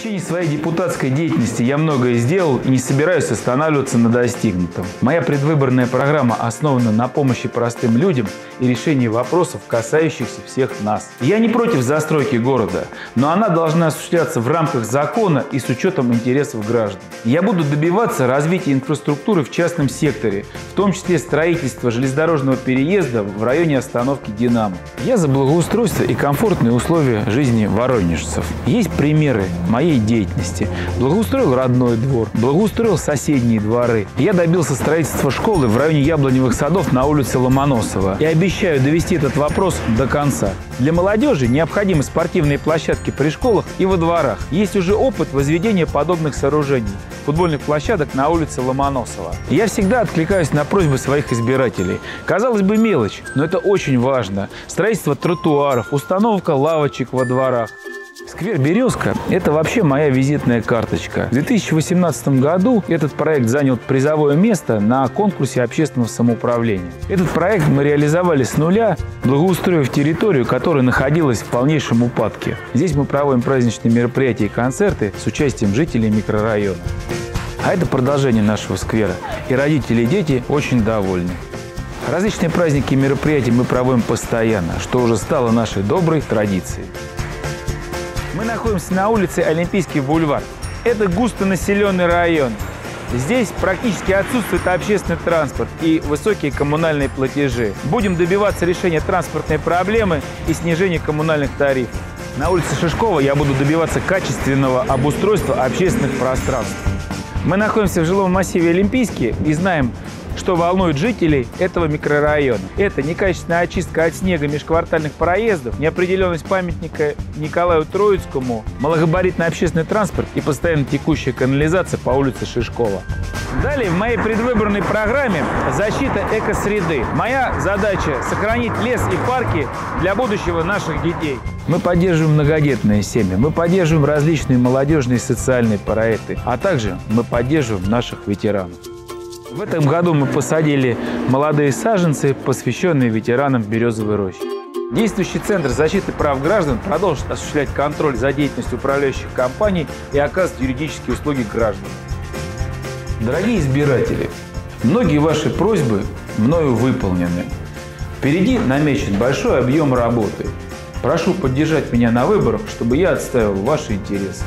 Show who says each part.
Speaker 1: течение своей депутатской деятельности я многое сделал и не собираюсь останавливаться на достигнутом. Моя предвыборная программа основана на помощи простым людям и решении вопросов, касающихся всех нас. Я не против застройки города, но она должна осуществляться в рамках закона и с учетом интересов граждан. Я буду добиваться развития инфраструктуры в частном секторе, в том числе строительства железнодорожного переезда в районе остановки «Динамо». Я за благоустройство и комфортные условия жизни воронежцев. Есть примеры моей деятельности. Благоустроил родной двор, благоустроил соседние дворы. Я добился строительства школы в районе Яблоневых садов на улице Ломоносова. И обещаю довести этот вопрос до конца. Для молодежи необходимы спортивные площадки при школах и во дворах. Есть уже опыт возведения подобных сооружений футбольных площадок на улице Ломоносова. Я всегда откликаюсь на просьбы своих избирателей. Казалось бы, мелочь, но это очень важно. Строительство тротуаров, установка лавочек во дворах. Сквер «Березка» – это вообще моя визитная карточка. В 2018 году этот проект занял призовое место на конкурсе общественного самоуправления. Этот проект мы реализовали с нуля, благоустроив территорию, которая находилась в полнейшем упадке. Здесь мы проводим праздничные мероприятия и концерты с участием жителей микрорайона. А это продолжение нашего сквера. И родители и дети очень довольны. Различные праздники и мероприятия мы проводим постоянно, что уже стало нашей доброй традицией. Мы находимся на улице Олимпийский бульвар. Это густонаселенный район. Здесь практически отсутствует общественный транспорт и высокие коммунальные платежи. Будем добиваться решения транспортной проблемы и снижения коммунальных тарифов. На улице Шишкова я буду добиваться качественного обустройства общественных пространств. Мы находимся в жилом массиве Олимпийский и знаем, что волнует жителей этого микрорайона. Это некачественная очистка от снега межквартальных проездов, неопределенность памятника Николаю Троицкому, малогабаритный общественный транспорт и постоянно текущая канализация по улице Шишкова. Далее в моей предвыборной программе защита экосреды. Моя задача – сохранить лес и парки для будущего наших детей. Мы поддерживаем многодетные семьи, мы поддерживаем различные молодежные социальные проекты, а также мы поддерживаем наших ветеранов. В этом году мы посадили молодые саженцы, посвященные ветеранам Березовой рощи. Действующий Центр защиты прав граждан продолжит осуществлять контроль за деятельностью управляющих компаний и оказывать юридические услуги гражданам. Дорогие избиратели, многие ваши просьбы мною выполнены. Впереди намечен большой объем работы. Прошу поддержать меня на выборах, чтобы я отставил ваши интересы.